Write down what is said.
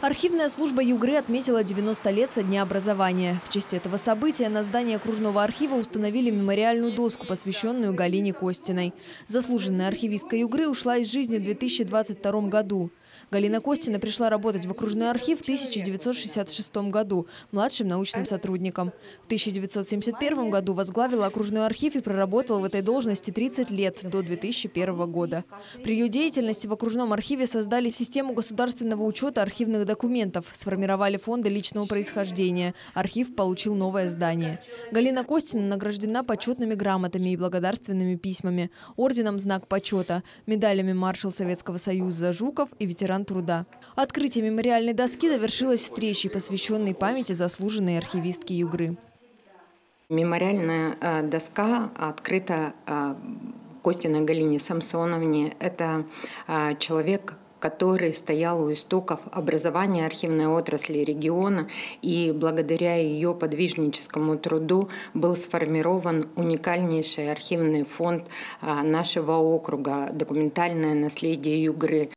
Архивная служба Югры отметила 90 лет со дня образования. В честь этого события на здании окружного архива установили мемориальную доску, посвященную Галине Костиной. Заслуженная архивистка Югры ушла из жизни в 2022 году. Галина Костина пришла работать в окружной архив в 1966 году младшим научным сотрудником. В 1971 году возглавила окружной архив и проработала в этой должности 30 лет, до 2001 года. При ее деятельности в окружном архиве создали систему государственного учета архивных документов, сформировали фонды личного происхождения. Архив получил новое здание. Галина Костина награждена почетными грамотами и благодарственными письмами, орденом «Знак почета», медалями «Маршал Советского Союза» Жуков и ветеран ветеран труда. Открытие мемориальной доски завершилось встречей, посвященной памяти заслуженной архивистки Югры. Мемориальная э, доска открыта э, Костиной Галине Самсоновне. Это э, человек, который стоял у истоков образования архивной отрасли региона, и благодаря ее подвижническому труду был сформирован уникальнейший архивный фонд нашего округа «Документальное наследие Югры».